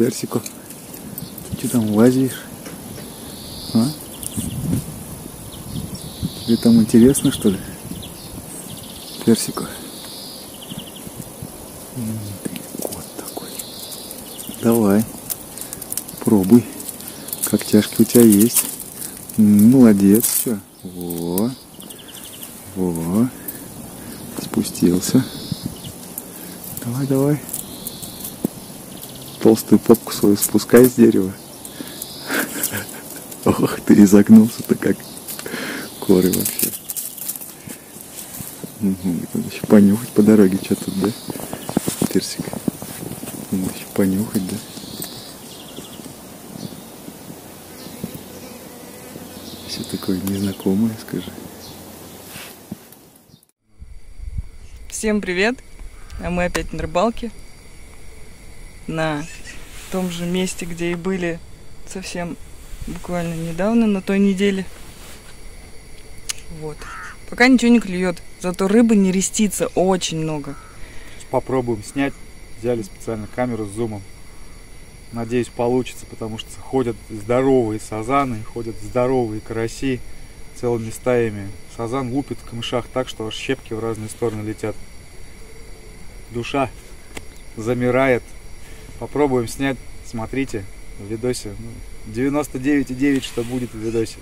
Персико. Что там лазишь? А? Тебе там интересно, что ли? Персико. Вот такой. Давай. Пробуй. Как тяжки у тебя есть. Молодец, все. Во. Во. Спустился. Давай, давай. Толстую попку свою спускай с дерева. Ох, ты изогнулся-то как коры вообще. Надо еще понюхать по дороге, что тут, да? Персик. Надо еще понюхать, да? Все такое незнакомое, скажи. Всем привет! А мы опять на рыбалке. На том же месте, где и были совсем буквально недавно, на той неделе. Вот. Пока ничего не клюет, зато рыбы не рестится очень много. Попробуем снять. Взяли специально камеру с зумом. Надеюсь, получится, потому что ходят здоровые сазаны, ходят здоровые караси целыми стаями. Сазан лупит в камышах так, что аж щепки в разные стороны летят. Душа замирает. Попробуем снять. Смотрите в видосе. Ну, 99,9 что будет в видосе.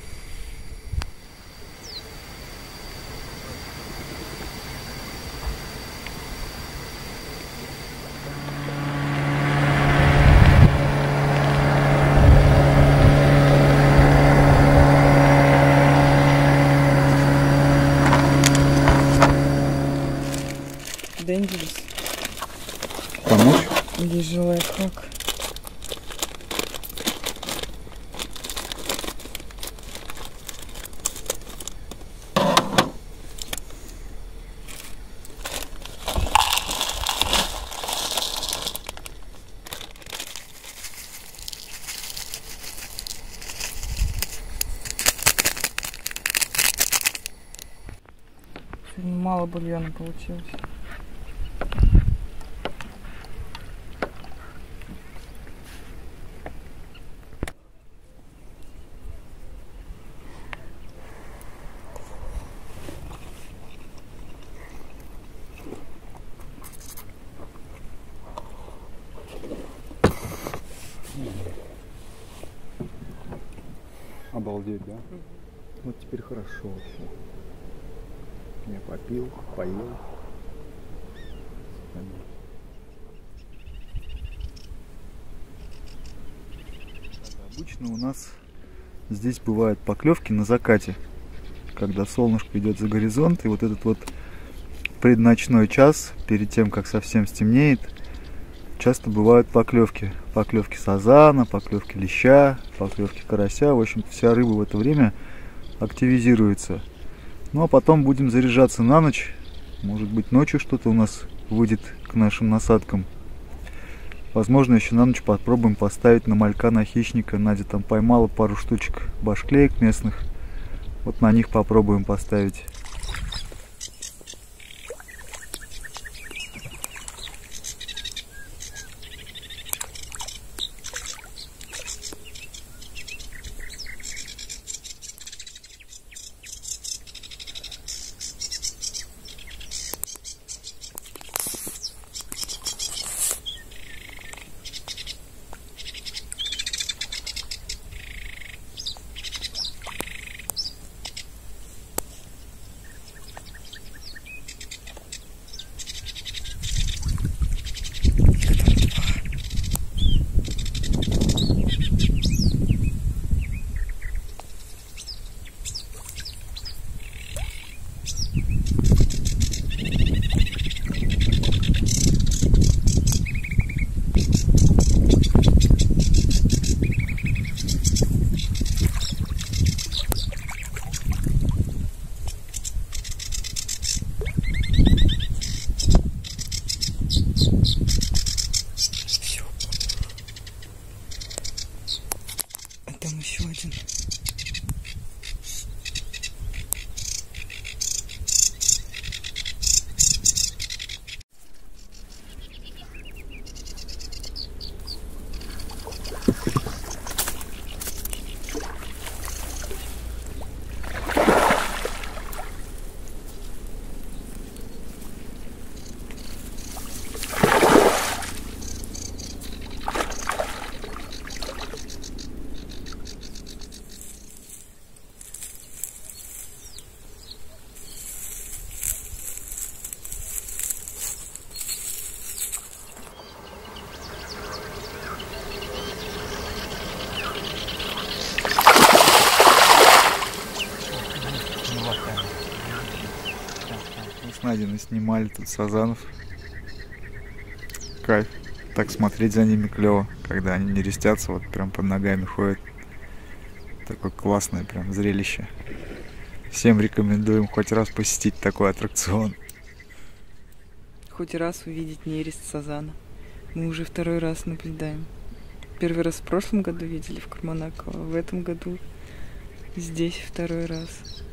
Лайфхак. Сегодня мало бульона получилось. Обалдеть, да? Вот теперь хорошо вообще. Я попил, поел. Обычно у нас здесь бывают поклевки на закате, когда солнышко идет за горизонт, и вот этот вот предночной час, перед тем, как совсем стемнеет, часто бывают поклевки. Поклевки сазана, поклевки леща, поклевки карася. В общем, вся рыба в это время активизируется. Ну а потом будем заряжаться на ночь. Может быть ночью что-то у нас выйдет к нашим насадкам. Возможно, еще на ночь попробуем поставить на малька на хищника. Надя там поймала пару штучек башклеек местных. Вот на них попробуем поставить. Там еще один. Надя снимали тут сазанов. Кайф. Так смотреть за ними клево, когда они не рестятся, вот прям под ногами ходят. Такое классное прям зрелище. Всем рекомендуем хоть раз посетить такой аттракцион. Хоть раз увидеть нерест сазана. Мы уже второй раз наблюдаем. Первый раз в прошлом году видели в Карманаково, а в этом году здесь второй раз.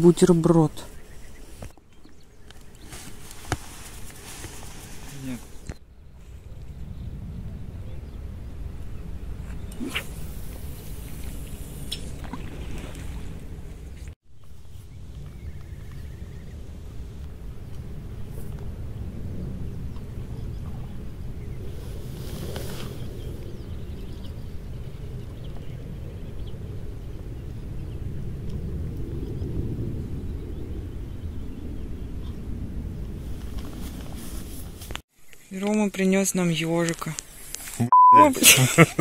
Бутерброд. Нет. Рома принес нам ежика.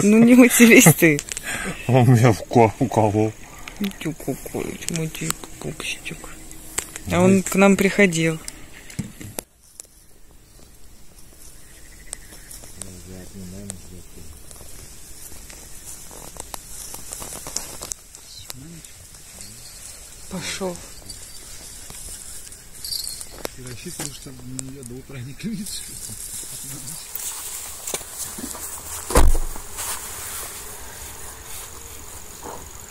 Ну не матерись ты. Он меня уколол. А он к нам приходил. Пошел. Ты рассчитываешь, что я до утра не клюнет?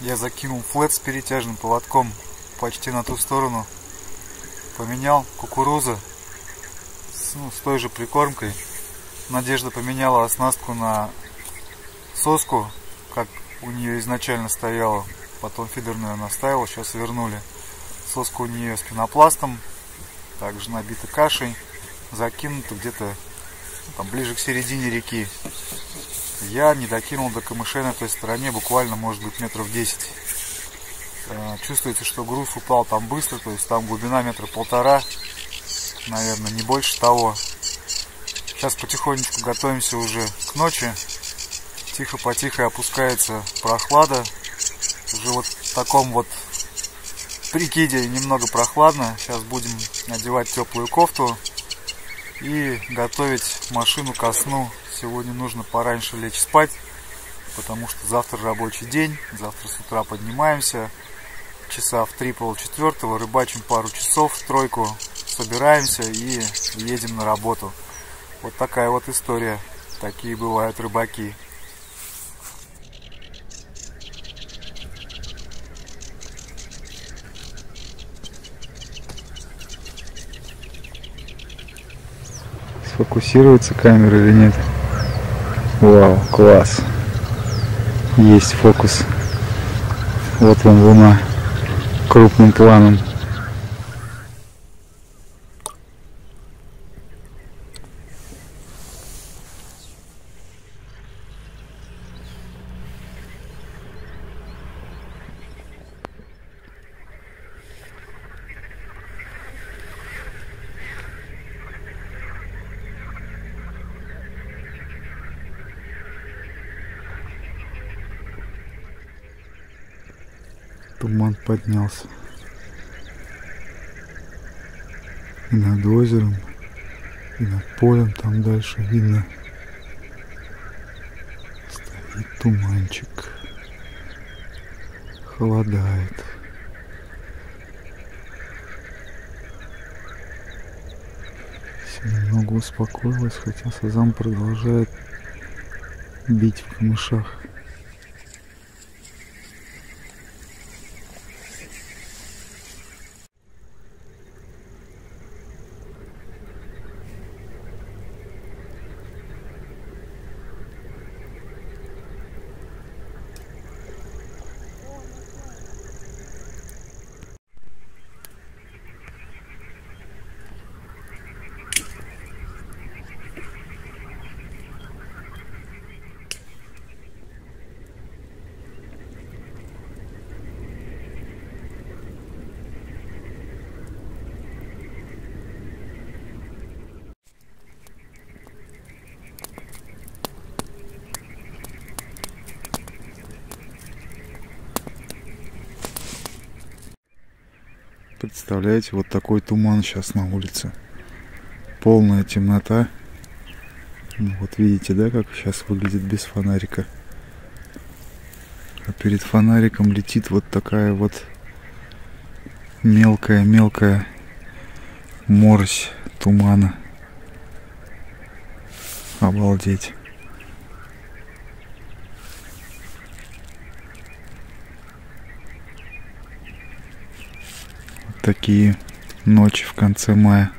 Я закинул флет с перетяжным поводком почти на ту сторону. Поменял кукурузу с, ну, с той же прикормкой. Надежда поменяла оснастку на соску, как у нее изначально стояла. Потом фидерную она ставила, сейчас вернули. Соска у нее с пенопластом, также набита кашей, закинута где-то там ближе к середине реки. Я не докинул до камышей на той стороне, буквально, может быть, метров 10. Э, чувствуете, что груз упал там быстро, то есть там глубина метра полтора, наверное, не больше того. Сейчас потихонечку готовимся уже к ночи. Тихо-потихо опускается прохлада. Уже вот в таком вот прикиде немного прохладно. Сейчас будем надевать теплую кофту и готовить машину ко сну. Сегодня нужно пораньше лечь спать, потому что завтра рабочий день. Завтра с утра поднимаемся. Часа в три полчетвертого рыбачим пару часов тройку, собираемся и едем на работу. Вот такая вот история. Такие бывают рыбаки. Сфокусируется камера или нет? Вау, класс. Есть фокус. Вот вам луна крупным планом. Туман поднялся. И над озером, и над полем там дальше видно. Стоит туманчик. Холодает. Все немного успокоилось, хотя Сазам продолжает бить в камышах. Представляете, вот такой туман сейчас на улице. Полная темнота. Ну, вот видите, да, как сейчас выглядит без фонарика. А перед фонариком летит вот такая вот мелкая-мелкая морось тумана. Обалдеть. Такие ночи в конце мая.